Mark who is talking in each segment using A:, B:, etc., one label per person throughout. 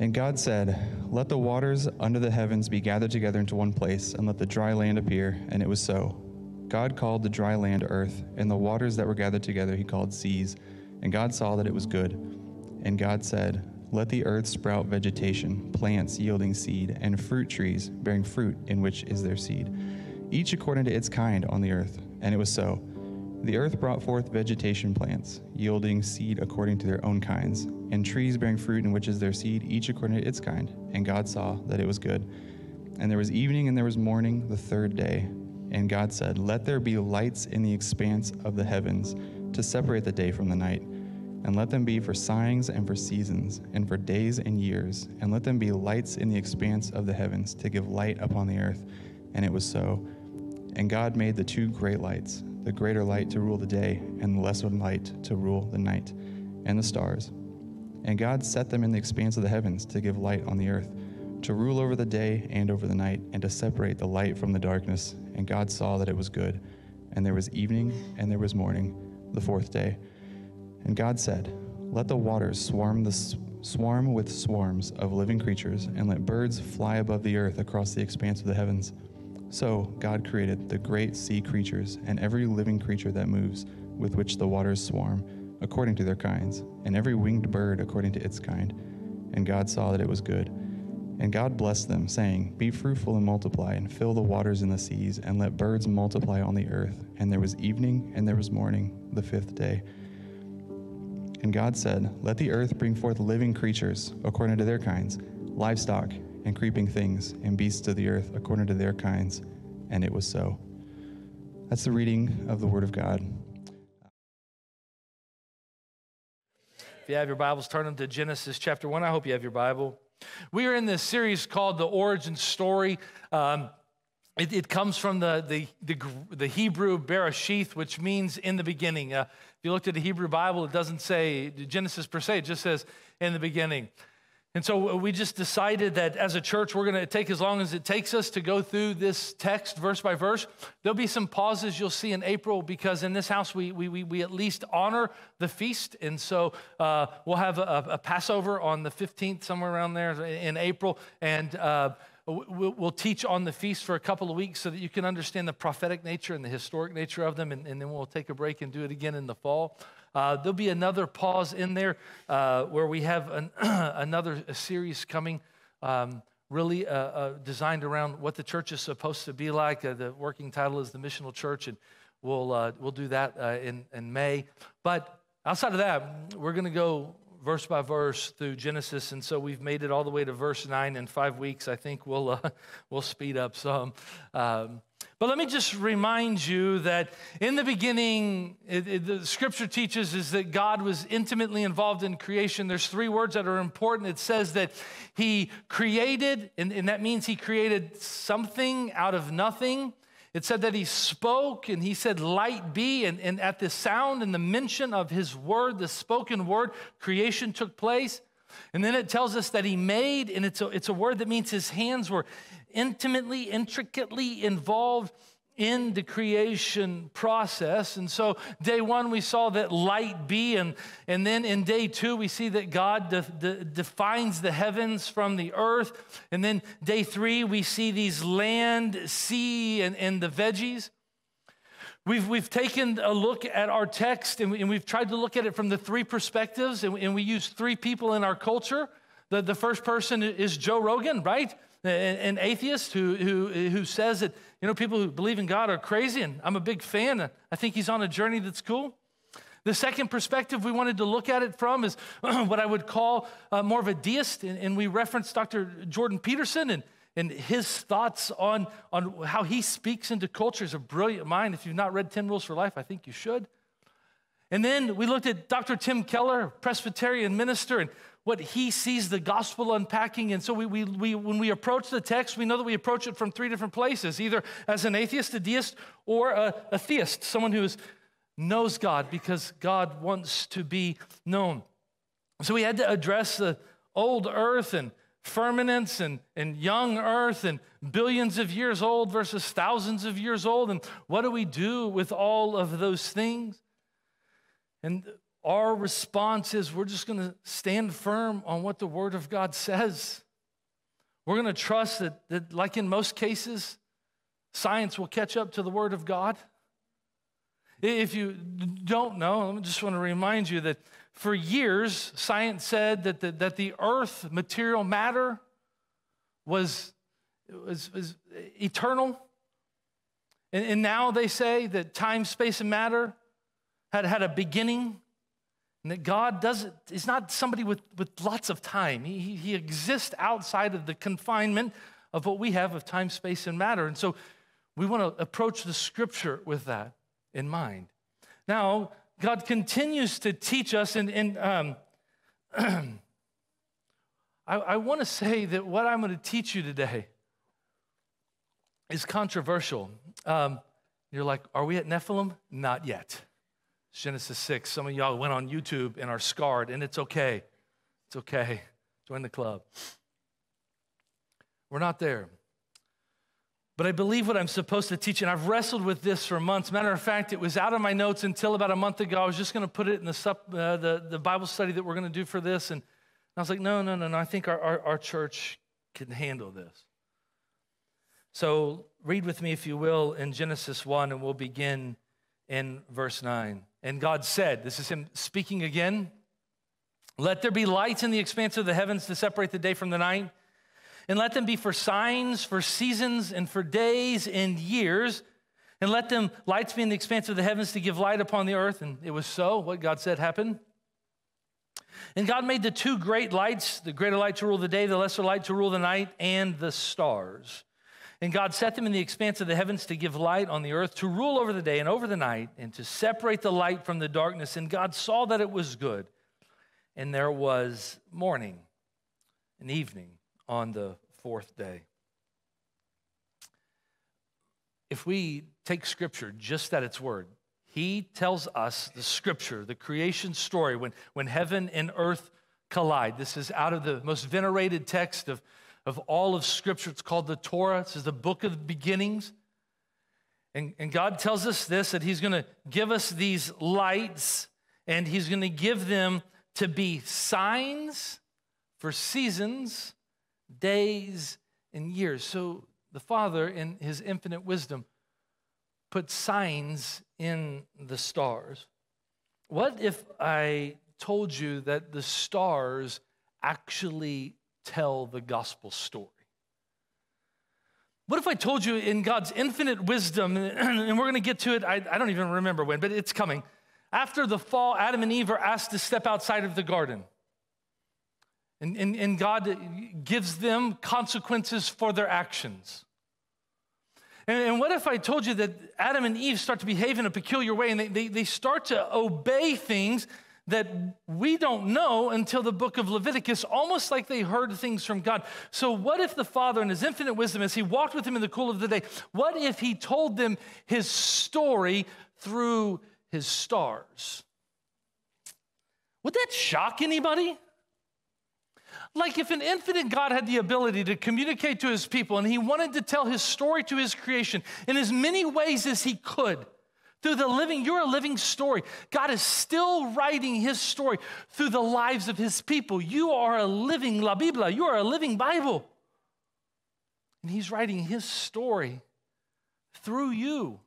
A: And God said, Let the waters under the heavens be gathered together into one place, and let the dry land appear. And it was so. God called the dry land earth, and the waters that were gathered together he called seas. And God saw that it was good. And God said, Let the earth sprout vegetation, plants yielding seed, and fruit trees bearing fruit in which is their seed, each according to its kind on the earth. And it was so. The earth brought forth vegetation plants, yielding seed according to their own kinds, and trees bearing fruit in which is their seed, each according to its kind. And God saw that it was good. And there was evening and there was morning the third day. And God said, Let there be lights in the expanse of the heavens to separate the day from the night, and let them be for signs and for seasons, and for days and years, and let them be lights in the expanse of the heavens to give light upon the earth. And it was so. And God made the two great lights the greater light to rule the day, and the lesser light to rule the night, and the stars. And God set them in the expanse of the heavens to give light on the earth, to rule over the day and over the night, and to separate the light from the darkness. And God saw that it was good. And there was evening, and there was morning, the fourth day. And God said, Let the waters swarm the swarm with swarms of living creatures, and let birds fly above the earth across the expanse of the heavens. So God created the great sea creatures and every living creature that moves, with which the waters swarm, according to their kinds, and every winged bird according to its kind. And God saw that it was good. And God blessed them, saying, Be fruitful and multiply, and fill the waters in the seas, and let birds multiply on the earth. And there was evening, and there was morning, the fifth day. And God said, Let the earth bring forth living creatures according to their kinds, livestock, and creeping things, and beasts of the earth according to their kinds. And it was so. That's the reading of the Word of God.
B: If you have your Bibles, turn them to Genesis chapter 1. I hope you have your Bible. We are in this series called The Origin Story. Um, it, it, comes from the, the, the, the, Hebrew Bereshith, which means in the beginning. Uh, if you looked at the Hebrew Bible, it doesn't say Genesis per se, it just says in the beginning. And so we just decided that as a church, we're going to take as long as it takes us to go through this text verse by verse. There'll be some pauses you'll see in April because in this house, we, we, we, we at least honor the feast. And so uh, we'll have a, a, Passover on the 15th, somewhere around there in April. And uh, we'll teach on the feast for a couple of weeks so that you can understand the prophetic nature and the historic nature of them. And, and then we'll take a break and do it again in the fall. Uh, there'll be another pause in there uh, where we have an, another series coming, um, really uh, uh, designed around what the church is supposed to be like. Uh, the working title is The Missional Church, and we'll, uh, we'll do that in, in May. But outside of that, we're going to go verse by verse through Genesis, and so we've made it all the way to verse nine in five weeks. I think we'll we'll speed up some. Um, but let me just remind you that in the beginning, it, it, the scripture teaches is that God was intimately involved in creation. There's three words that are important. It says that He created, and, and that means He created something out of nothing. It said that He spoke and He said, Light be. And, and at the sound and the mention of His word, the spoken word, creation took place. And then it tells us that he made, and it's a, it's a word that means his hands were intimately, intricately involved in the creation process. And so, day one, we saw that light be. And, and then in day two, we see that God de- de- defines the heavens from the earth. And then day three, we see these land, sea, and, and the veggies. We've, we've taken a look at our text and, we, have tried to look at it from the three perspectives, and, and we use three people in our culture. The, the first person is Joe Rogan, right? An, atheist who, who, who says that, you know, people who believe in God are crazy, and I'm a big fan. I think he's on a journey that's cool. The second perspective we wanted to look at it from is what I would call uh, more of a deist, and, and we referenced Dr. Jordan Peterson, and and his thoughts on, on how he speaks into culture is a brilliant mind. If you've not read 10 Rules for Life, I think you should. And then we looked at Dr. Tim Keller, Presbyterian minister, and what he sees the gospel unpacking. And so we, we, we, when we approach the text, we know that we approach it from three different places either as an atheist, a deist, or a, a theist, someone who is, knows God because God wants to be known. So we had to address the old earth and firmaments and, and young earth and billions of years old versus thousands of years old. And what do we do with all of those things? And our response is we're just going to stand firm on what the Word of God says. We're going to trust that, that, like in most cases, science will catch up to the Word of God. If you don't know, I just want to remind you that for years, science said that the, that the earth, material matter, was, was, was eternal. And, and now they say that time, space, and matter had, had a beginning. And that God doesn't, is not somebody with, with lots of time. He, he exists outside of the confinement of what we have of time, space, and matter. And so we want to approach the scripture with that in mind. Now, God continues to teach us, and, and um, I, I want to say that what I'm going to teach you today is controversial. Um, you're like, are we at Nephilim? Not yet. Genesis 6. Some of y'all went on YouTube and are scarred, and it's okay. It's okay. Join the club. We're not there. But I believe what I'm supposed to teach, and I've wrestled with this for months. Matter of fact, it was out of my notes until about a month ago. I was just going to put it in the, sup, uh, the, the Bible study that we're going to do for this. And I was like, no, no, no, no. I think our, our, our church can handle this. So read with me, if you will, in Genesis 1, and we'll begin in verse 9. And God said, This is Him speaking again, let there be lights in the expanse of the heavens to separate the day from the night and let them be for signs, for seasons, and for days and years. And let them lights be in the expanse of the heavens to give light upon the earth. And it was so. What God said happened. And God made the two great lights, the greater light to rule the day, the lesser light to rule the night, and the stars. And God set them in the expanse of the heavens to give light on the earth, to rule over the day and over the night, and to separate the light from the darkness. And God saw that it was good. And there was morning and evening on the fourth day. If we take scripture just at its word, he tells us the scripture, the creation story, when, when heaven and earth collide. This is out of the most venerated text of, of all of scripture. It's called the Torah. This is the book of the beginnings. And, and God tells us this that He's going to give us these lights and He's going to give them to be signs for seasons days, and years. So the Father, in his infinite wisdom, put signs in the stars. What if I told you that the stars actually tell the gospel story? What if I told you in God's infinite wisdom, and we're going to get to it, I, I, don't even remember when, but it's coming. After the fall, Adam and Eve are asked to step outside of the garden. And, and, and God gives them consequences for their actions. And, and, what if I told you that Adam and Eve start to behave in a peculiar way and they, they, they start to obey things that we don't know until the book of Leviticus, almost like they heard things from God. So, what if the Father, in his infinite wisdom, as he walked with them in the cool of the day, what if he told them his story through his stars? Would that shock anybody? Like if an infinite God had the ability to communicate to his people and he wanted to tell his story to his creation in as many ways as he could, through the living, you're a living story. God is still writing his story through the lives of his people. You are a living La Biblia, you are a living Bible. And he's writing his story through you.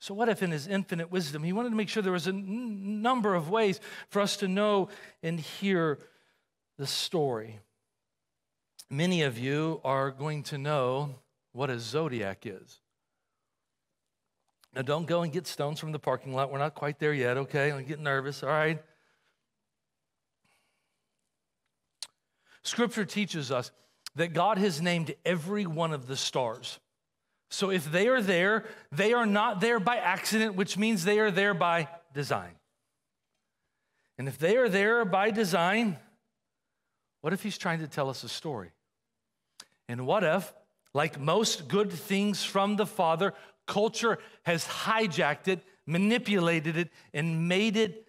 B: So, what if in his infinite wisdom, he wanted to make sure there was a n- number of ways for us to know and hear the story. Many of you are going to know what a zodiac is. Now, don't go and get stones from the parking lot. We're not quite there yet, okay? I'm getting nervous, all right? Scripture teaches us that God has named every one of the stars. So if they are there, they are not there by accident, which means they are there by design. And if they are there by design, what if he's trying to tell us a story? And what if, like most good things from the Father, culture has hijacked it, manipulated it, and made it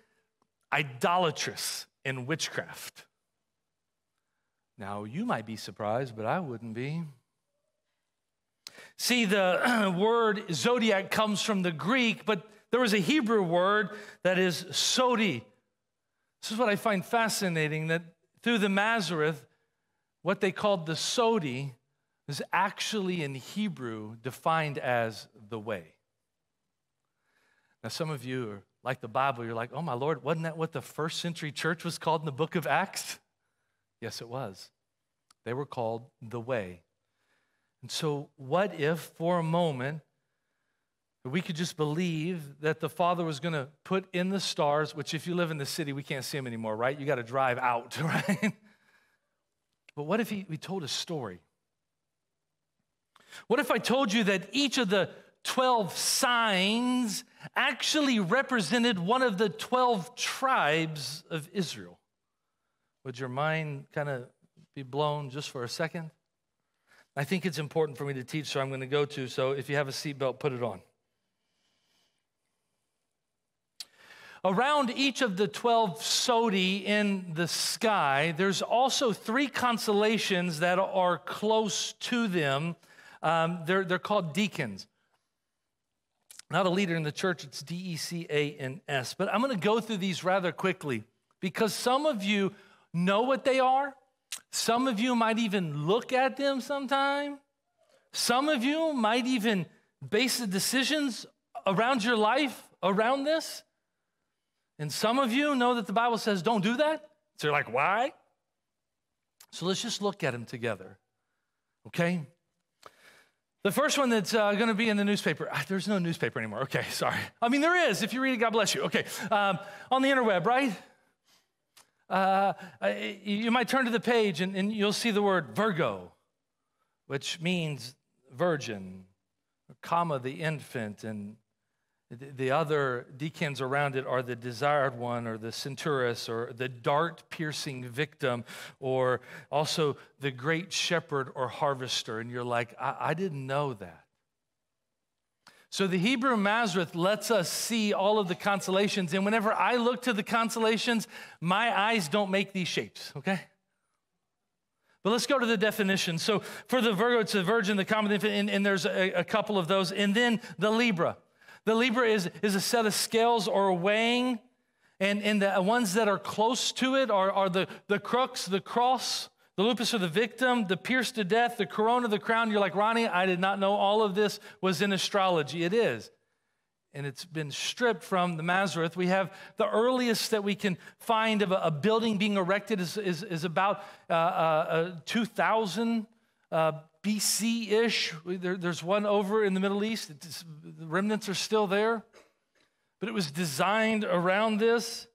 B: idolatrous in witchcraft? Now, you might be surprised, but I wouldn't be. See, the word zodiac comes from the Greek, but There was a Hebrew word that is sodi. This is what I find fascinating that through the Mazzaroth, what they called the sodi is actually in Hebrew defined as the way. Now, some of you are like the Bible, you're like, oh my Lord, wasn't that what the first century church was called in the book of Acts? Yes, it was. They were called the way. And so, what if for a moment we could just believe that the Father was going to put in the stars, which if you live in the city, we can't see them anymore, right? You got to drive out, right? but what if he, we told a story? What if I told you that each of the 12 signs actually represented one of the 12 tribes of Israel? Would your mind kind of be blown just for a second? I think it's important for me to teach, so I'm going to go to. So if you have a seatbelt, put it on. Around each of the 12 sodi in the sky, there's also three constellations that are close to them. Um, they're, they're called deacons. Not a leader in the church, it's D E C A N S. But I'm going to go through these rather quickly because some of you know what they are. Some of you might even look at them sometime. Some of you might even base the decisions around your life around this. And some of you know that the Bible says don't do that. So you're like, why? So let's just look at them together. Okay? The first one that's uh, going to be in the newspaper, ah, there's no newspaper anymore. Okay, sorry. I mean, there is. If you read it, God bless you. Okay, um, on the interweb, right? Uh, you might turn to the page and, and you'll see the word Virgo, which means virgin, comma, the infant, and the other decans around it are the desired one, or the Centaurus, or the dart piercing victim, or also the great shepherd or harvester. And you're like, I, I didn't know that. So the Hebrew Mazzaroth lets us see all of the constellations. And whenever I look to the constellations, my eyes don't make these shapes, okay? But let's go to the definition. So for the Virgo, it's the virgin, the common infant, and, and there's a, a couple of those. And then the Libra. The Libra is, is a set of scales or weighing, and, and the ones that are close to it are, are the, the crux, the cross, the lupus or the victim, the pierced to death, the corona, the crown. You're like, Ronnie, I did not know all of this was in astrology. It is. And it's been stripped from the Mazzaroth. We have the earliest that we can find of a, a building being erected is, is, is about uh, uh, 2000 uh, BC ish. There, there's one over in the Middle East. It's, the remnants are still there. But it was designed around this.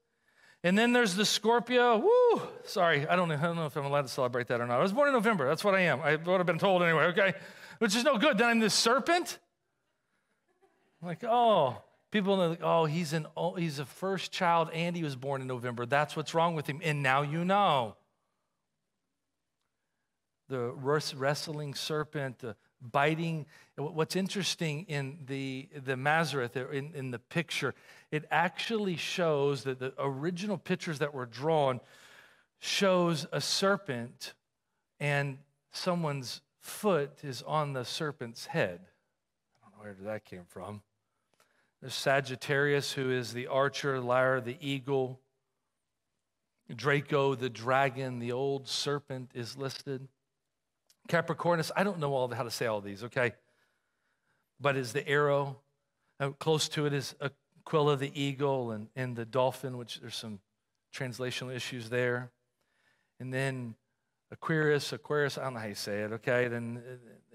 B: And then there's the Scorpio. Woo! Sorry, I don't, know, I don't know if I'm allowed to celebrate that or not. I was born in November. That's what I am. I would have been told anyway, okay? Which is no good. Then I'm this serpent. I'm like, oh, people are like, oh, he's an oh, he's a first child and he was born in November. That's what's wrong with him. And now you know the wrestling serpent, the biting. What's interesting in the, the Mazzaroth, uh, in, in the picture, it actually shows that the original pictures that were drawn shows a serpent and someone's foot is on the serpent's head. I don't know where that came from. There's Sagittarius, who is the archer, Lyra, the eagle. Draco, the dragon, the old serpent is listed. Capricornus, I don't know all how to say all these, okay? But is the arrow. Uh, close to it is Aquila the eagle and, and the dolphin, which there's some translational issues there. And then Aquarius, Aquarius, I don't know how you say it, okay? Then,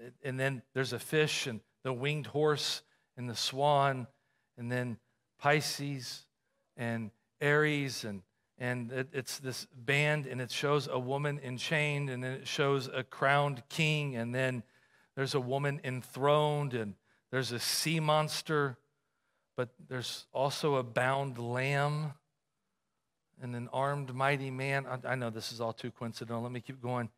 B: uh, and then there's a fish and the winged horse and the swan, and then Pisces and Aries and and it, it's this band and it shows a woman enchained and then it shows a crowned king and then there's a woman enthroned and there's a sea monster but there's also a bound lamb and an armed mighty man. I, I know this is all too coincidental. Let me keep going.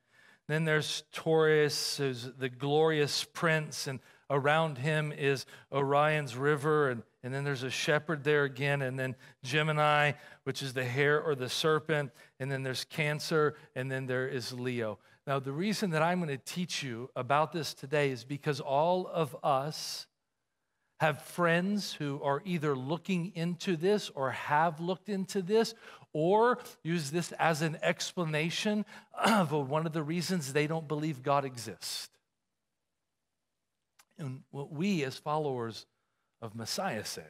B: Then there's taurus who's the glorious prince and around him is orion's river and and then there's a shepherd there again, and then Gemini, which is the hare or the serpent, and then there's Cancer, and then there is Leo. Now, the reason that I'm going to teach you about this today is because all of us have friends who are either looking into this or have looked into this or use this as an explanation of one of the reasons they don't believe God exists. And what we as followers of Messiah say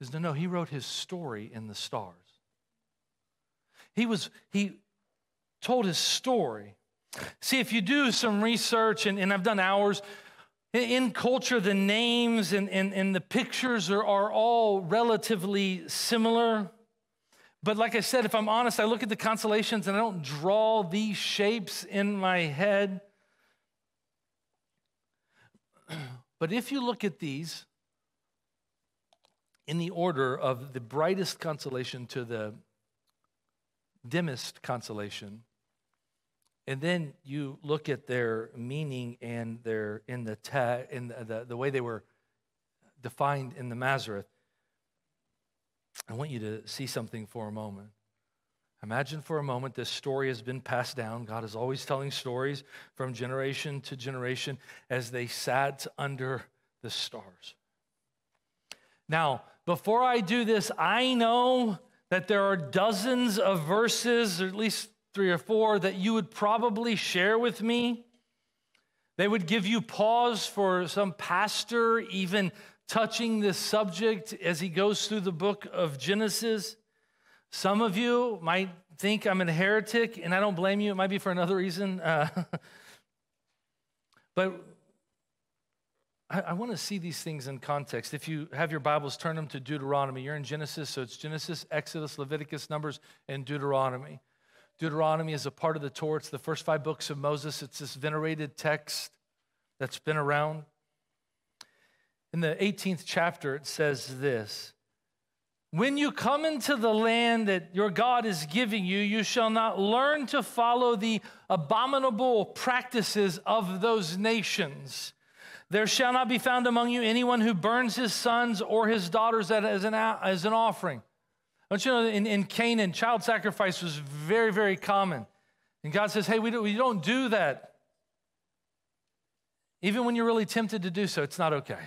B: is no, no, he wrote his story in the stars. He was, he told his story. See, if you do some research, and, and I've done hours, in culture, the names and, and, and the pictures are, are all relatively similar. But like I said, if I'm honest, I look at the constellations and I don't draw these shapes in my head. But if you look at these in the order of the brightest constellation to the dimmest constellation, and then you look at their meaning and their in the te- in the, the, the way they were defined in the Mazzaroth. I want you to see something for a moment. Imagine for a moment this story has been passed down. God is always telling stories from generation to generation as they sat under the stars. Now, before I do this, I know that there are dozens of verses, or at least three or four that you would probably share with me. They would give you pause for some pastor even touching this subject as he goes through the book of Genesis. Some of you might think I'm a heretic, and I don't blame you. It might be for another reason. Uh, but I, I want to see these things in context. If you have your Bibles, turn them to Deuteronomy. You're in Genesis, so it's Genesis, Exodus, Leviticus, Numbers, and Deuteronomy. Deuteronomy is a part of the Torah. It's the first five books of Moses. It's this venerated text that's been around. In the 18th chapter, it says this When you come into the land that your God is giving you, you shall not learn to follow the abominable practices of those nations. There shall not be found among you anyone who burns his sons or his daughters as an, as an offering don't you know in, in Canaan, child sacrifice was very, very common. And God says, hey, we don't, we don't do that. Even when you're really tempted to do so, it's not. Okay.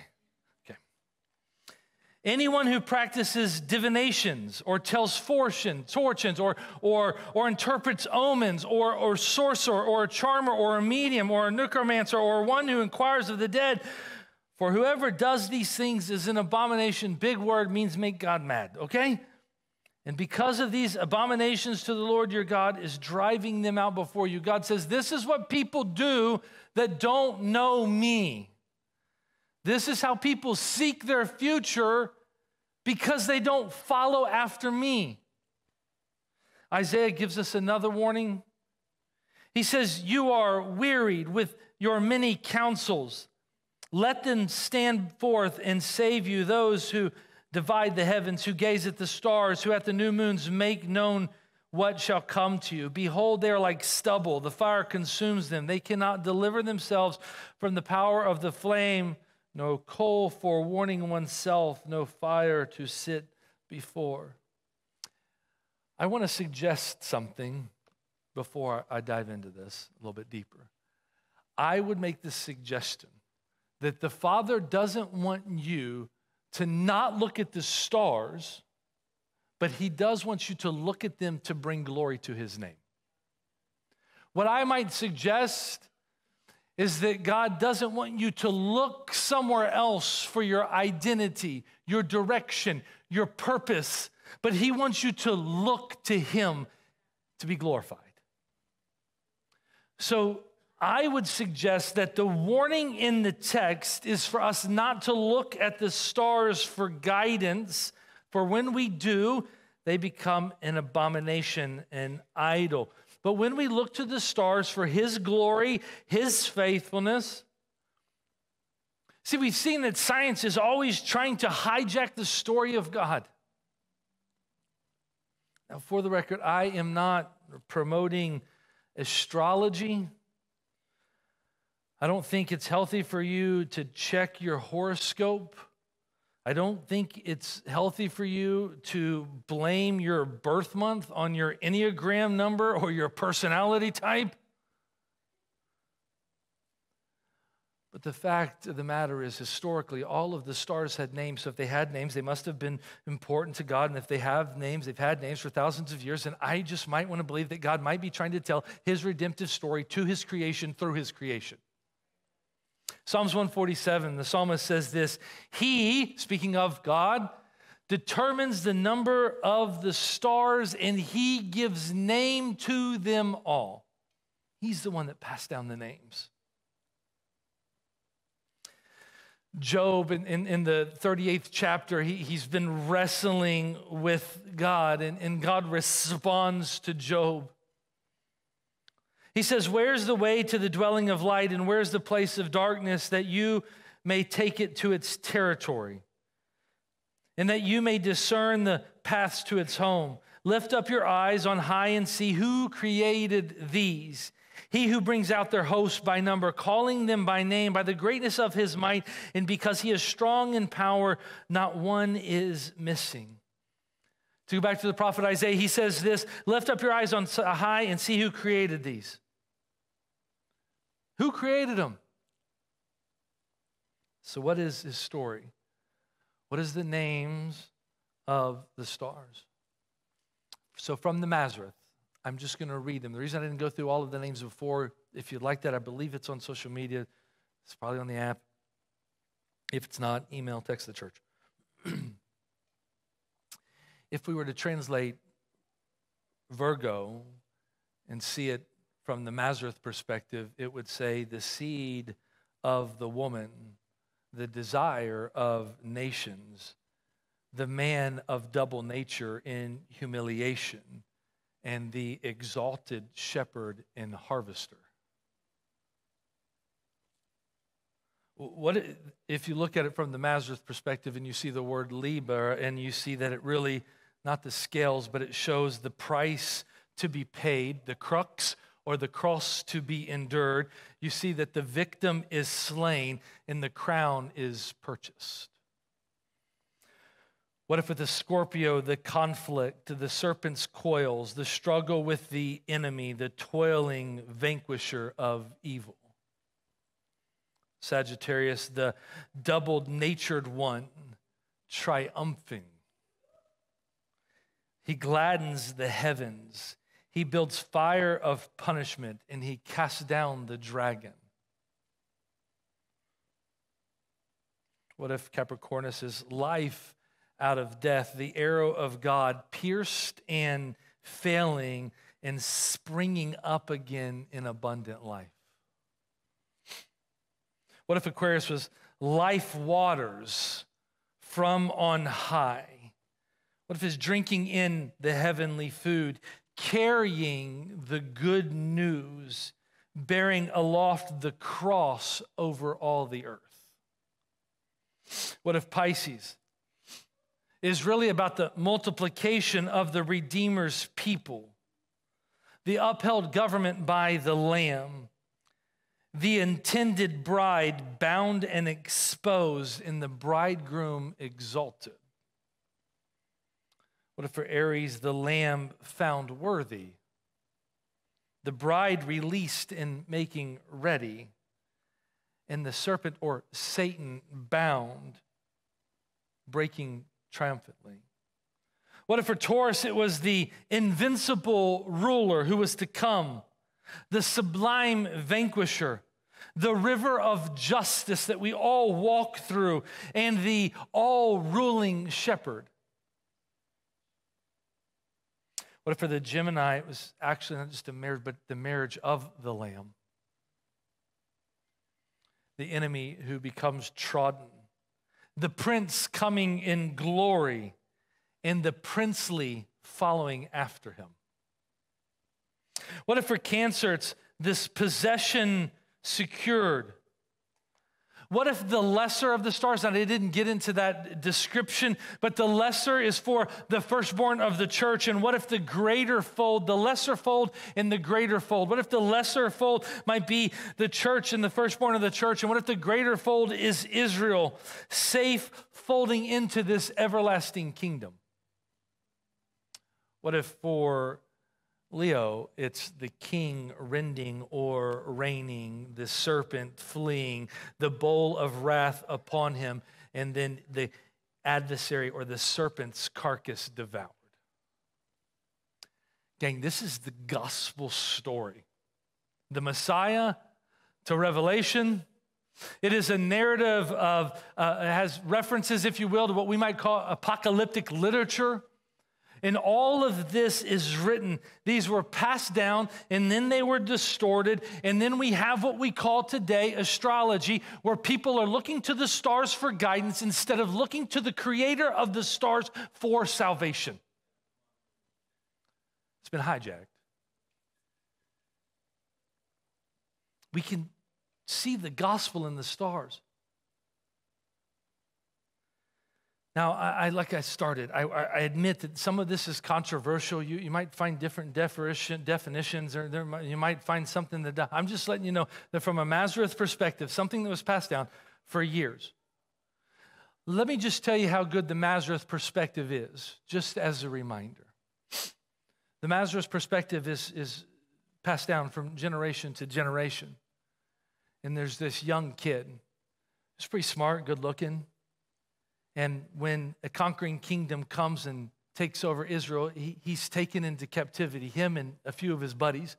B: Anyone who practices divinations or tells fortunes, fortunes or, or, or interprets omens or, or sorcerer or a charmer or a medium or a necromancer or one who inquires of the dead, for whoever does these things is an abomination. Big word means make God mad, okay? And because of these abominations to the Lord your God is driving them out before you. God says, This is what people do that don't know me. This is how people seek their future because they don't follow after me. Isaiah gives us another warning. He says, You are wearied with your many counsels. Let them stand forth and save you, those who divide the heavens, who gaze at the stars, who at the new moons make known what shall come to you. Behold, they are like stubble. The fire consumes them. They cannot deliver themselves from the power of the flame. No coal for warning oneself, no fire to sit before. I want to suggest something before I dive into this a little bit deeper. I would make the suggestion that the Father doesn't want you to not look at the stars, but he does want you to look at them to bring glory to his name. What I might suggest is that God doesn't want you to look somewhere else for your identity, your direction, your purpose, but He wants you to look to Him to be glorified. So I would suggest that the warning in the text is for us not to look at the stars for guidance, for when we do, they become an abomination, an idol. But when we look to the stars for His glory, His faithfulness, see, we've seen that science is always trying to hijack the story of God. Now, for the record, I am not promoting astrology. I don't think it's healthy for you to check your horoscope. I don't think it's healthy for you to blame your birth month on your Enneagram number or your personality type. But the fact of the matter is, historically, all of the stars had names. So if they had names, they must have been important to God. And if they have names, they've had names for thousands of years. And I just might want to believe that God might be trying to tell his redemptive story to his creation through his creation. Psalms 147, the psalmist says this He, speaking of God, determines the number of the stars and he gives name to them all. He's the one that passed down the names. Job, in, in, in, the 38th chapter, he, he's been wrestling with God, and, and God responds to Job. He says, Where's the way to the dwelling of light, and where's the place of darkness that you may take it to its territory, and that you may discern the paths to its home? Lift up your eyes on high and see who created these he who brings out their hosts by number, calling them by name, by the greatness of his might, and because he is strong in power, not one is missing. To go back to the prophet Isaiah, he says this Lift up your eyes on high and see who created these. Who created them? So, what is his story? What is the names of the stars? So, from the Mazzaroth, I'm just going to read them. The reason I didn't go through all of the names before, if you'd like that, I believe it's on social media. It's probably on the app. If it's not, email, text the church. if we were to translate Virgo and see it from the Mazzaroth perspective, it would say the seed of the woman, the desire of nations, the man of double nature in humiliation and the exalted shepherd and harvester. What if you look at it from the Mazzaroth perspective and you see the word liber and you see that it really, not the scales, but it shows the price to be paid, the crux or the cross to be endured, you see that the victim is slain and the crown is purchased. What if with the Scorpio, the conflict, the serpent's coils, the struggle with the enemy, the toiling vanquisher of evil? Sagittarius, the double natured one, triumphing. He gladdens the heavens. He builds fire of punishment and he casts down the dragon. What if Capricornus is life out of death, the arrow of God pierced and failing and springing up again in abundant life. What if Aquarius was life waters from on high? What if his drinking in the heavenly food, carrying the good news, bearing aloft the cross over all the earth? What if Pisces is really about the multiplication of the Redeemer's people, the upheld government by the Lamb, the intended bride bound and exposed, and the bridegroom exalted. What if for Aries, the Lamb found worthy, the bride released in making ready, and the serpent or Satan bound, breaking triumphantly? What if for Taurus it was the invincible ruler who was to come, the sublime vanquisher, the river of justice that we all walk through, and the all ruling shepherd? What if for the Gemini it was actually not just a marriage, but the marriage of the Lamb? The enemy who becomes trodden the prince coming in glory, and the princely following after him. What if for cancer it's this possession secured? What if the lesser of the stars, and I didn't get into that description, but the lesser is for the firstborn of the church. And what if the greater fold, the lesser fold and the greater fold? What if the lesser fold might be the church and the firstborn of the church? And what if the greater fold is Israel, safe folding into this everlasting kingdom? What if for Leo, it's the king rending or reigning, the serpent fleeing, the bowl of wrath upon him, and then the adversary or the serpent's carcass devoured. Gang, this is the gospel story. The Messiah to Revelation. It is a narrative of, uh, has references, if you will, to what we might call apocalyptic literature. And all of this is written. These were passed down and then they were distorted. And then we have what we call today astrology, where people are looking to the stars for guidance instead of looking to the creator of the stars for salvation. It's been hijacked. We can see the gospel in the stars. Now, I, I, like I started, I, I, admit that some of this is controversial. You, you might find different definition, definitions, or there, you might find something that I'm just letting you know that from a Mazzaroth perspective, something that was passed down for years. Let me just tell you how good the Mazzaroth perspective is, just as a reminder. The Mazzaroth perspective is, is passed down from generation to generation. And there's this young kid. He's pretty smart, good looking and when a conquering kingdom comes and takes over Israel, he, he's taken into captivity, him and a few of his buddies.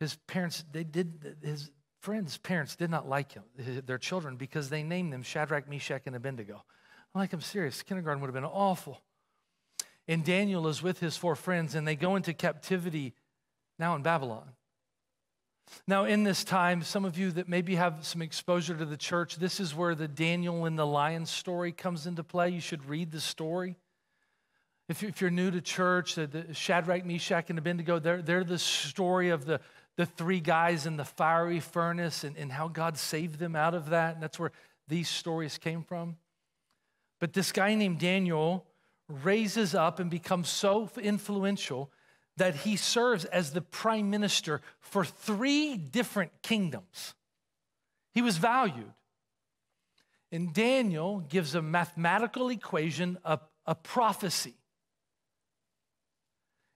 B: His parents, they did, his friends' parents did not like him, their children, because they named them Shadrach, Meshach, and Abednego. I'm like, I'm serious. Kindergarten would have been awful. And Daniel is with his four friends, and they go into captivity now in Babylon. Now, in this time, some of you that maybe have some exposure to the church, this is where the Daniel and the lion story comes into play. You should read the story. If, you're new to church, the Shadrach, Meshach, and Abednego, they're, they're the story of the, the three guys in the fiery furnace and, and how God saved them out of that. And that's where these stories came from. But this guy named Daniel raises up and becomes so influential that he serves as the prime minister for three different kingdoms. He was valued. And Daniel gives a mathematical equation, a, a prophecy.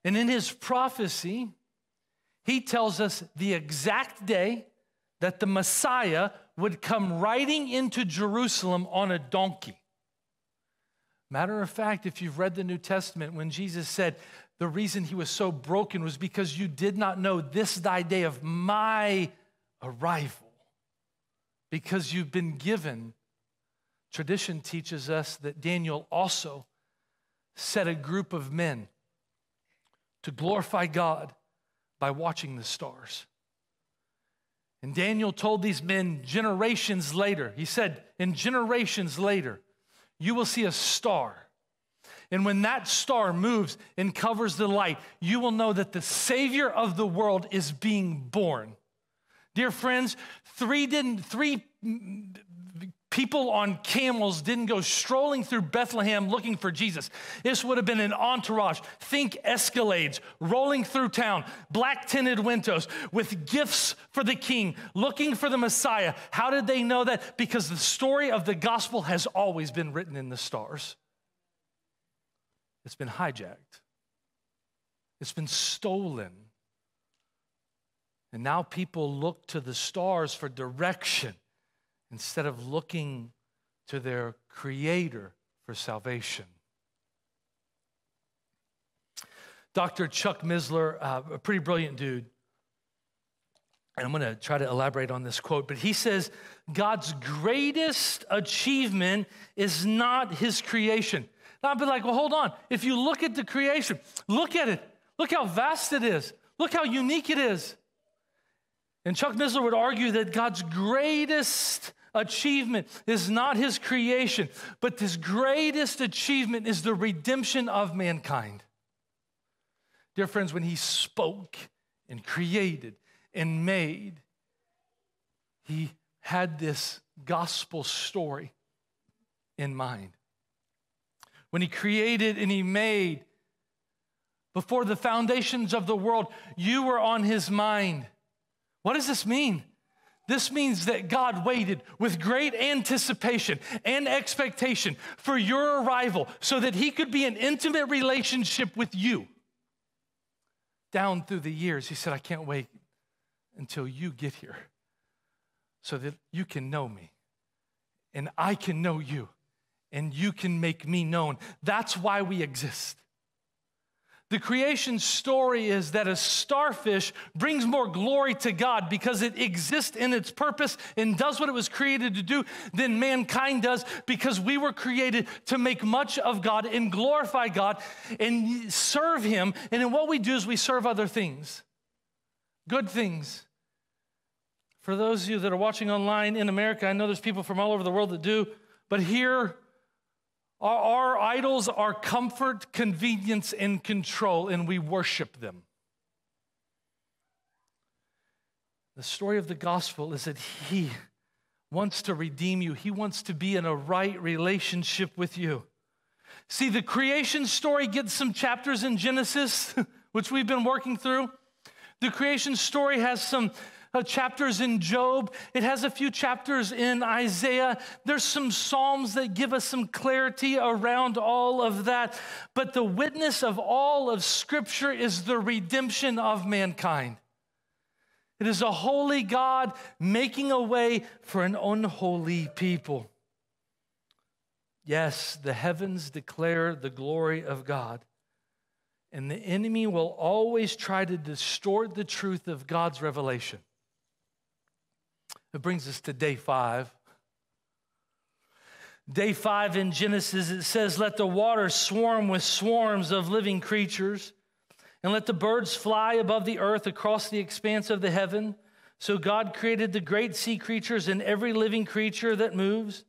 B: And in his prophecy, he tells us the exact day that the Messiah would come riding into Jerusalem on a donkey. Matter of fact, if you've read the New Testament, when Jesus said, the reason he was so broken was because you did not know this thy day of my arrival. Because you've been given. Tradition teaches us that Daniel also set a group of men to glorify God by watching the stars. And Daniel told these men generations later, he said, in generations later, you will see a star and when that star moves and covers the light, you will know that the Savior of the world is being born. Dear friends, three didn't three people on camels didn't go strolling through Bethlehem looking for Jesus. This would have been an entourage. Think Escalades rolling through town, black tinted windows with gifts for the king, looking for the Messiah. How did they know that? Because the story of the gospel has always been written in the stars. It's been hijacked, it's been stolen. And now people look to the stars for direction instead of looking to their creator for salvation. Dr. Chuck Missler, uh, a pretty brilliant dude, and I'm going to try to elaborate on this quote, but he says, God's greatest achievement is not his creation. Now I'd be like, well, hold on. If you look at the creation, look at it. Look how vast it is. Look how unique it is. And Chuck Missler would argue that God's greatest achievement is not his creation, but his greatest achievement is the redemption of mankind. Dear friends, when he spoke and created and made, he had this gospel story in mind when he created and he made. Before the foundations of the world, you were on his mind. What does this mean? This means that God waited with great anticipation and expectation for your arrival so that he could be in intimate relationship with you. down through the years, he said, I can't wait until you get here so that you can know me and I can know you and you can make me known. That's why we exist. The creation story is that a starfish brings more glory to God because it exists in its purpose and does what it was created to do than mankind does because we were created to make much of God and glorify God and serve Him. And in what we do is we serve other things, good things. For those of you that are watching online in America, I know there's people from all over the world that do, but here, our, our, idols are comfort, convenience, and control, and we worship them. The story of the gospel is that He wants to redeem you, He wants to be in a right relationship with you. See, the creation story gets some chapters in Genesis, which we've been working through. The creation story has some uh, chapters in Job. It has a few chapters in Isaiah. There's some Psalms that give us some clarity around all of that. But the witness of all of Scripture is the redemption of mankind. It is a holy God making a way for an unholy people. Yes, the heavens declare the glory of God. And the enemy will always try to distort the truth of God's revelation. It brings us to day five. Day five in Genesis, it says, Let the waters swarm with swarms of living creatures, and let the birds fly above the earth across the expanse of the heaven. So God created the great sea creatures and every living creature that moves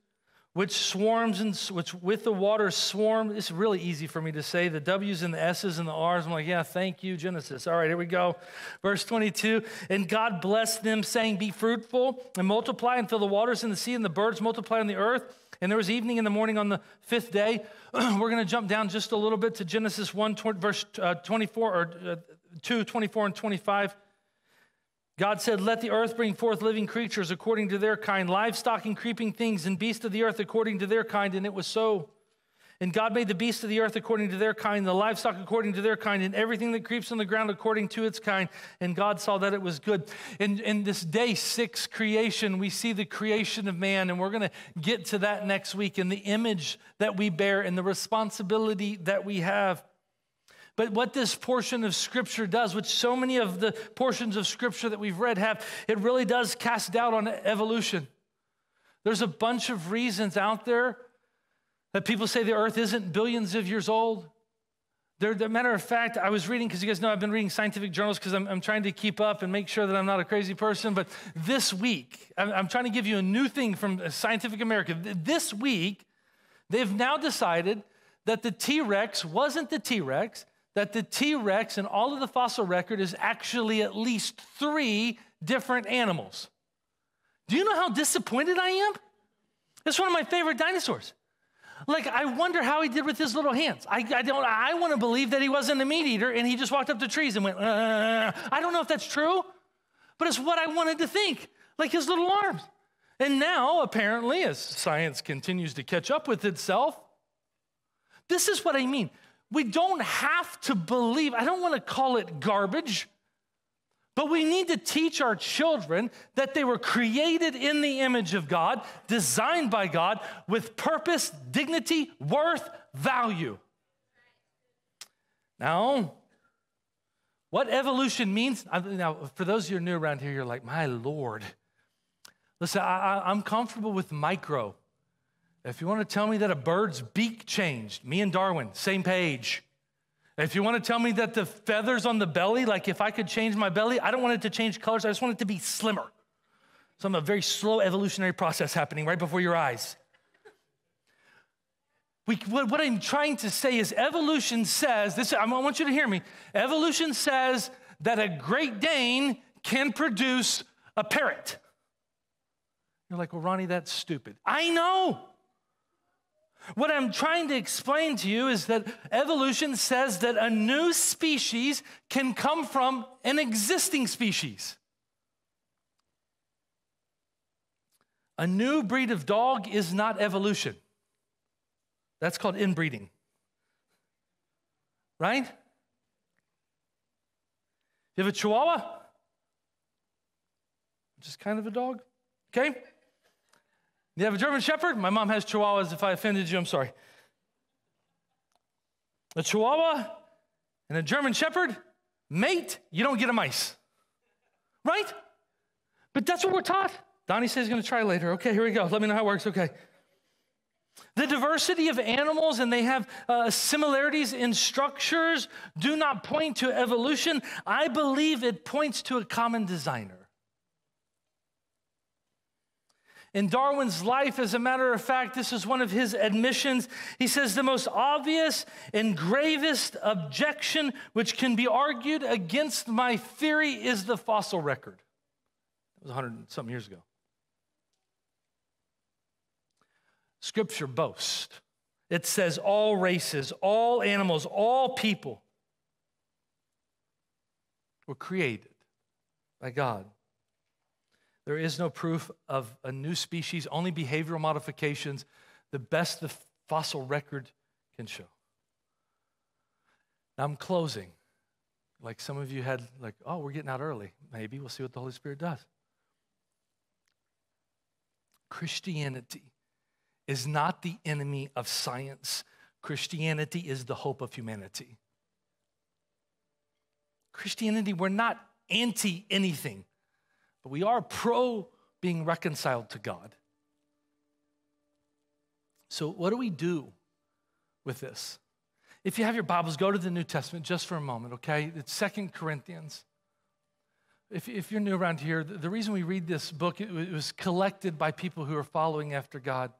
B: which swarms and which with the water swarm. It's really easy for me to say the W's and the S's and the R's. I'm like, yeah, thank you, Genesis. All right, here we go. Verse 22 And God blessed them, saying, Be fruitful and multiply and fill the waters in the sea and the birds multiply on the earth. And there was evening and the morning on the fifth day. We're going to jump down just a little bit to Genesis 1, verse uh, 24 or uh, 2, 24 and 25. God said, Let the earth bring forth living creatures according to their kind, livestock and creeping things, and beasts of the earth according to their kind. And it was so. And God made the beasts of the earth according to their kind, the livestock according to their kind, and everything that creeps on the ground according to its kind. And God saw that it was good. In, in this day six creation, we see the creation of man, and we're going to get to that next week, and the image that we bear and the responsibility that we have. But what this portion of Scripture does, which so many of the portions of Scripture that we've read have, it really does cast doubt on evolution. There's a bunch of reasons out there that people say the earth isn't billions of years old. There, a matter of fact, I was reading, because you guys know I've been reading scientific journals because I'm, I'm, trying to keep up and make sure that I'm not a crazy person. But this week, I'm, I'm trying to give you a new thing from uh, Scientific America. This week, they've now decided that the T Rex wasn't the T Rex, that the T Rex and all of the fossil record is actually at least three different animals. Do you know how disappointed I am? It's one of my favorite dinosaurs. Like, I wonder how he did with his little hands. I, I don't, I want to believe that he wasn't a meat eater and he just walked up to trees and went, uh, I don't know if that's true, but it's what I wanted to think, like his little arms. And now, apparently, as science continues to catch up with itself, this is what I mean. We don't have to believe, I don't want to call it garbage, but we need to teach our children that they were created in the image of God, designed by God, with purpose, dignity, worth, value. Now, what evolution means, now, for those of you new around here, you're like, my Lord. Listen, I, am comfortable with micro. If you want to tell me that a bird's beak changed, me and Darwin, same page. If you want to tell me that the feathers on the belly, like if I could change my belly, I don't want it to change colors, I just want it to be slimmer. So I'm a very slow evolutionary process happening right before your eyes. We, what, what I'm trying to say is evolution says, this, I want you to hear me. Evolution says that a Great Dane can produce a parrot. You're like, well, Ronnie, that's stupid. I know. What I'm trying to explain to you is that evolution says that a new species can come from an existing species. A new breed of dog is not evolution. That's called inbreeding. Right? You have a Chihuahua? Just kind of a dog. Okay? You have a German Shepherd? My mom has Chihuahuas. If I offended you, I'm sorry. A Chihuahua and a German Shepherd, mate, you don't get a mice. Right? But that's what we're taught. Donnie says he's going to try later. Okay, here we go. Let me know how it works. Okay. The diversity of animals and they have uh, similarities in structures do not point to evolution. I believe it points to a common designer. In Darwin's life, as a matter of fact, this is one of his admissions. He says the most obvious and gravest objection which can be argued against my theory is the fossil record. It was 100 some years ago. Scripture boasts. It says all races, all animals, all people were created by God. There is no proof of a new species, only behavioral modifications, the best the fossil record can show. Now I'm closing. Like some of you had, like, oh, we're getting out early. Maybe we'll see what the Holy Spirit does. Christianity is not the enemy of science. Christianity is the hope of humanity. Christianity, we're not anti anything, but we are pro being reconciled to God. So, what do we do with this? If you have your Bibles, go to the New Testament just for a moment, okay? It's Second Corinthians. If, if you're new around here, the, the reason we read this book, it, it was collected by people who are following after God.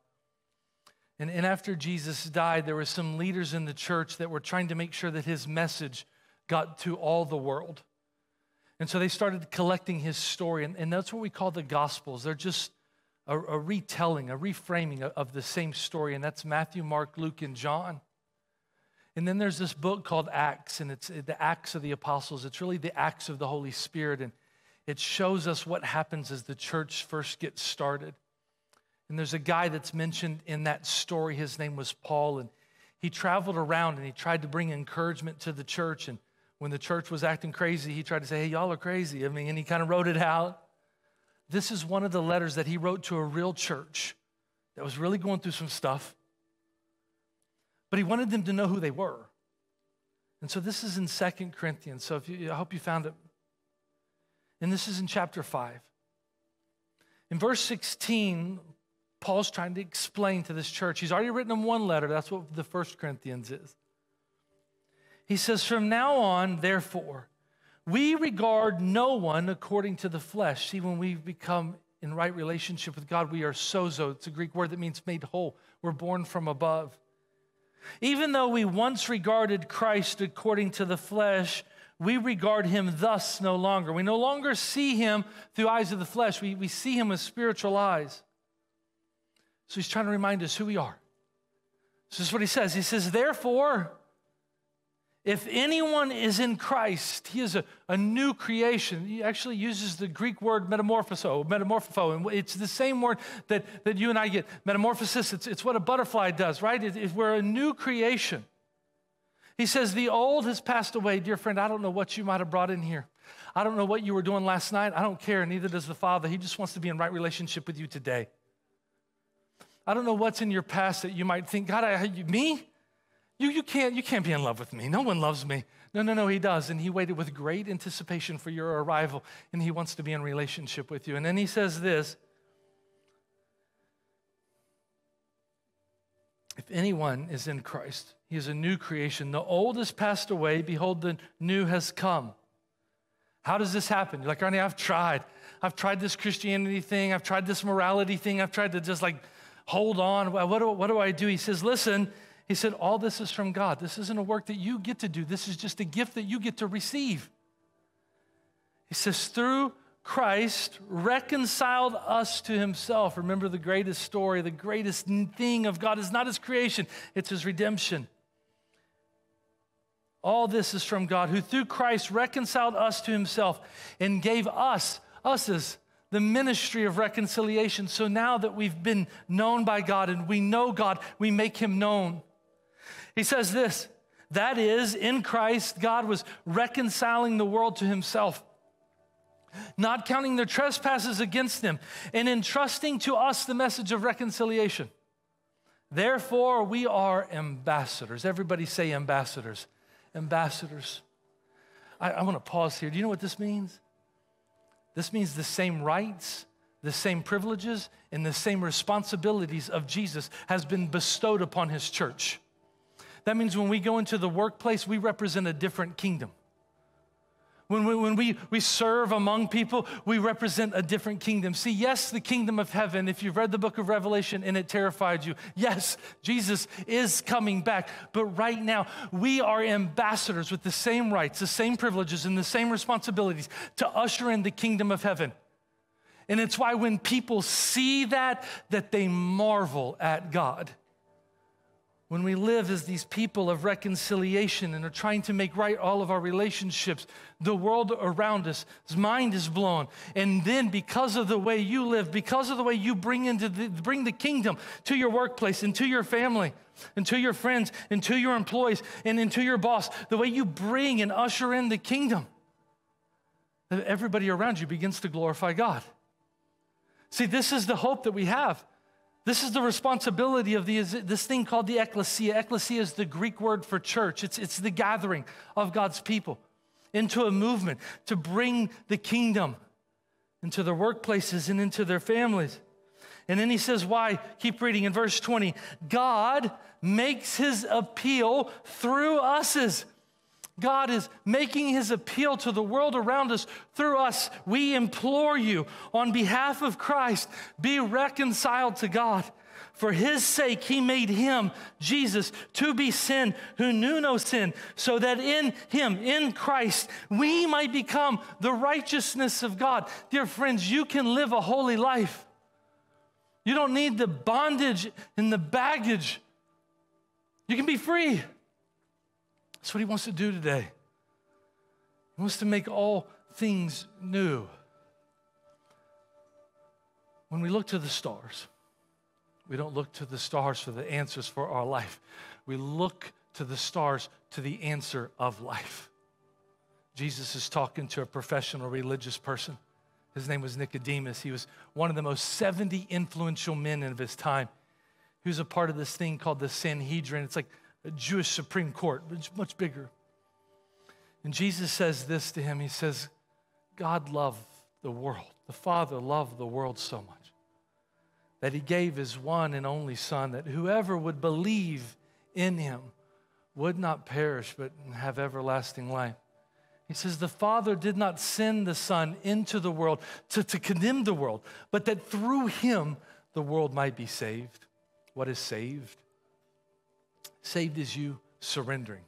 B: And, and after Jesus died, there were some leaders in the church that were trying to make sure that his message got to all the world. And so they started collecting his story, and, and that's what we call the Gospels. They're just a, a retelling, a reframing of, of the same story, and that's Matthew, Mark, Luke, and John. And then there's this book called Acts, and it's the Acts of the Apostles. It's really the Acts of the Holy Spirit, and it shows us what happens as the church first gets started. And there's a guy that's mentioned in that story. His name was Paul, and he traveled around and he tried to bring encouragement to the church. And when the church was acting crazy, he tried to say, Hey, y'all are crazy. I mean, and he kind of wrote it out. This is one of the letters that he wrote to a real church that was really going through some stuff. But he wanted them to know who they were. And so this is in Second Corinthians. So if you, I hope you found it. And this is in chapter 5. In verse 16, Paul's trying to explain to this church. He's already written them one letter. That's what the first Corinthians is. He says, From now on, therefore, we regard no one according to the flesh. See, when we become in right relationship with God, we are sozo. It's a Greek word that means made whole. We're born from above. Even though we once regarded Christ according to the flesh, we regard him thus no longer. We no longer see him through eyes of the flesh, we, we see him with spiritual eyes. So he's trying to remind us who we are. This is what he says. He says, Therefore, if anyone is in Christ, he is a, a new creation. He actually uses the Greek word metamorphoso, metamorpho, and it's the same word that, that you and I get. Metamorphosis, it's, it's what a butterfly does, right? It, it, we're a new creation. He says, The old has passed away. Dear friend, I don't know what you might have brought in here. I don't know what you were doing last night. I don't care, neither does the Father. He just wants to be in right relationship with you today. I don't know what's in your past that you might think, God, I, me? You, you, can't, you can't be in love with me. No one loves me. No, no, no, he does. And he waited with great anticipation for your arrival, and he wants to be in relationship with you. And then he says this If anyone is in Christ, he is a new creation. The old has passed away. Behold, the new has come. How does this happen? You're like, Arnie, I've tried. I've tried this Christianity thing. I've tried this morality thing. I've tried to just like hold on. What do, what do I do? He says, Listen, he said, All this is from God. This isn't a work that you get to do, this is just a gift that you get to receive. He says, Through Christ reconciled us to himself. Remember the greatest story, the greatest thing of God is not his creation, it's his redemption. All this is from God, who through Christ reconciled us to himself and gave us, us as the ministry of reconciliation. So now that we've been known by God and we know God, we make him known. He says this That is, in Christ, God was reconciling the world to himself, not counting their trespasses against them, and entrusting to us the message of reconciliation. Therefore, we are ambassadors. Everybody say ambassadors. Ambassadors. I, I want to pause here. Do you know what this means? This means the same rights, the same privileges, and the same responsibilities of Jesus has been bestowed upon his church. That means when we go into the workplace, we represent a different kingdom. When we, when we, we serve among people, we represent a different kingdom. See, yes, the kingdom of heaven, if you've read the book of Revelation and it terrified you, yes, Jesus is coming back. But right now, we are ambassadors with the same rights, the same privileges, and the same responsibilities to usher in the kingdom of heaven. And it's why when people see that, that they marvel at God when we live as these people of reconciliation and are trying to make right all of our relationships, the world around us, mind is blown. And then, because of the way you live, because of the way you bring, into the, bring the kingdom to your workplace and to your family and to your friends and to your employees and into your boss, the way you bring and usher in the kingdom, everybody around you begins to glorify God. See, this is the hope that we have. This is the responsibility of the, this thing called the ecclesia. Ecclesia is the Greek word for church, it's, it's the gathering of God's people into a movement to bring the kingdom into their workplaces and into their families. And then he says, Why? Keep reading in verse 20. God makes his appeal through us. God is making his appeal to the world around us through us. We implore you, on behalf of Christ, be reconciled to God. For his sake, he made him, Jesus, to be sin who knew no sin, so that in him, in Christ, we might become the righteousness of God. Dear friends, you can live a holy life. You don't need the bondage and the baggage. You can be free. That's what he wants to do today. He wants to make all things new. When we look to the stars, we don't look to the stars for the answers for our life. We look to the stars to the answer of life. Jesus is talking to a professional religious person. His name was Nicodemus. He was one of the most 70 influential men of his time. He was a part of this thing called the Sanhedrin. It's like a Jewish Supreme Court, but it's much bigger. And Jesus says this to him He says, God loved the world. The Father loved the world so much that He gave His one and only Son, that whoever would believe in Him would not perish, but have everlasting life. He says, The Father did not send the Son into the world to, to condemn the world, but that through Him the world might be saved. What is saved? Saved is you surrendering.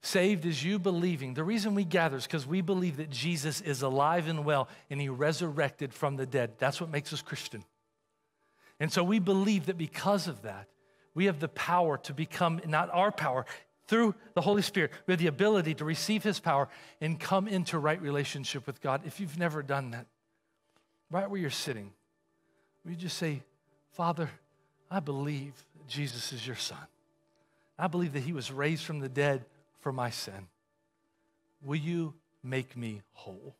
B: Saved is you believing. The reason we gather is because we believe that Jesus is alive and well and he resurrected from the dead. That's what makes us Christian. And so we believe that because of that, we have the power to become, not our power, through the Holy Spirit, we have the ability to receive his power and come into right relationship with God. If you've never done that, right where you're sitting, we just say, Father, I believe Jesus is your son. I believe that he was raised from the dead for my sin. Will you make me whole?